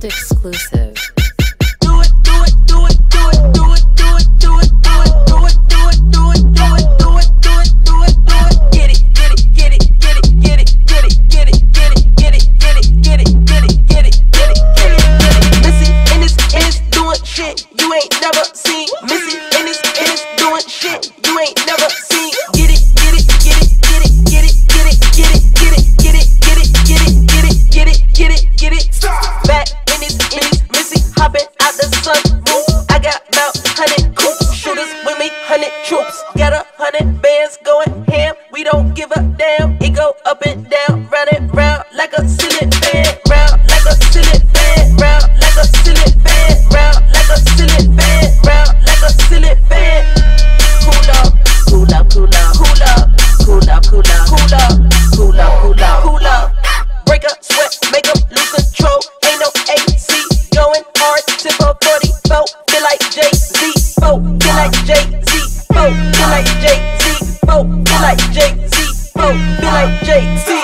Exclusive. Missy doing shit you ain't never seen. Missy. Going ham. We don't give a damn. It go up and down, round and round like a ceiling fan, round like a ceiling fan, round like a ceiling fan, round like a ceiling fan, round like a ceiling fan. Cool up, cool up, cool up, cool up, cool up, cool up, cool up, cool up, cool up, cool up. Break up, sweat, make 'em lose control. Ain't no AC going hard. Of 44, feel like Jay Z. Feel like Jay Z. Feel like Jay Z. Feel like Jay Z. Like Jay Z.